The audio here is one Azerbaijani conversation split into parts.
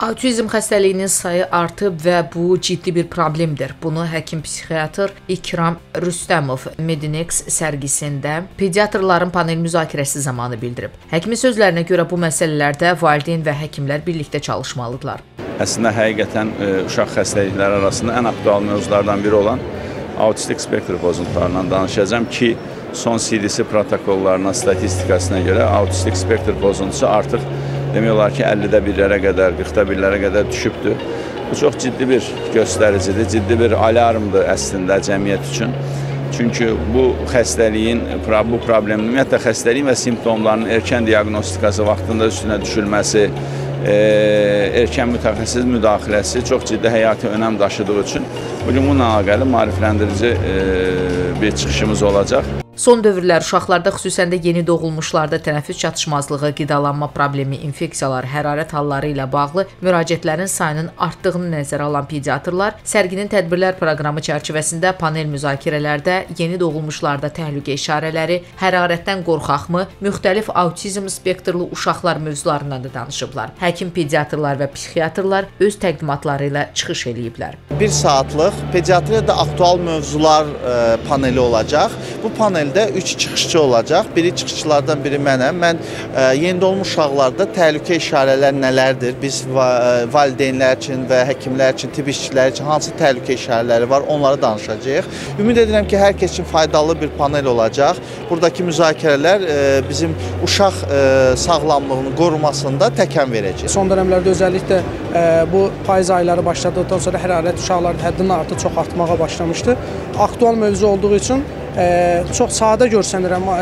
Autizm xəstəliyinin sayı artıb və bu ciddi bir problemdir. Bunu həkim-psixiatr İkram Rüstəmov Medinex sərgisində pediatrların panel müzakirəsi zamanı bildirib. Həkimin sözlərinə görə bu məsələlərdə valideyn və həkimlər birlikdə çalışmalıdırlar. Əslində həqiqətən ə, uşaq xəstəlikləri arasında ən aktual mövzulardan biri olan autistik spektr pozuntularından danışacağam ki, son CDC protokollarına, statistikasına görə autistik spektr pozuntusu artıq demək olar ki, 50-də birlərə qədər, 40-da birlərə qədər düşübdür. Bu çox ciddi bir göstəricidir, ciddi bir alarmdır əslində cəmiyyət üçün. Çünki bu xəstəliyin, bu problemin, ümumiyyətlə xəstəliyin və simptomlarının erkən diaqnostikası vaxtında üstünə düşülməsi, e, erkən mütəxəssis müdaxiləsi çox ciddi həyati önəm daşıdığı üçün bugün bununla əlaqəli maarifləndirici e, bir çıxışımız olacaq. Son dövrlər uşaqlarda, xüsusən də yeni doğulmuşlarda tənəffüs çatışmazlığı, qidalanma problemi, infeksiyalar, hərarət halları ilə bağlı müraciətlərin sayının artdığını nəzərə alan pediatrlar sərginin tədbirlər proqramı çərçivəsində panel müzakirələrdə yeni doğulmuşlarda təhlükə işarələri, hərarətdən qorxaqmı, müxtəlif autizm spektrli uşaqlar mövzularından da danışıblar. Həkim pediatrlar və psixiatrlar öz təqdimatları ilə çıxış eləyiblər. 1 saatlıq pediatriyada aktual mövzular e, paneli olacaq. Bu panel paneldə 3 çıxışçı olacaq. Biri çıxışçılardan biri mənəm. Mən e, yeni doğmuş uşaqlarda təhlükə işarələri nələrdir? Biz e, valideynlər üçün və həkimlər üçün, tibb işçiləri üçün hansı təhlükə işarələri var? Onları danışacağıq. Ümid edirəm ki, hər kəs üçün faydalı bir panel olacaq. Buradakı müzakirələr e, bizim uşaq sağlamlığını qorumasında təkən verəcək. Son dövrlərdə özəlliklə bu payız ayları başladıqdan sonra hərarət uşaqların həddindən artıq çox artmağa başlamışdı. Aktual mövzu olduğu üçün çox sadə görsənir, amma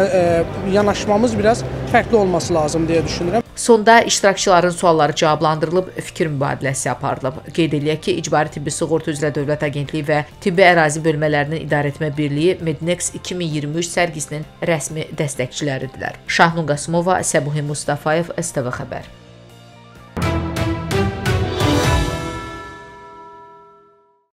yanaşmamız biraz fərqli olması lazım deyə düşünürəm. Sonda iştirakçıların sualları cavablandırılıb, fikir mübadiləsi aparılıb. Qeyd eləyək ki, İcbari Tibbi Sığorta üzrə Dövlət Agentliyi və Tibbi Ərazi Bölmələrinin İdarəetmə Birliyi Mednex 2023 sərgisinin rəsmi dəstəkçiləridirlər. Şahnun Qasımova, Səbuhi Mustafayev, STV xəbər.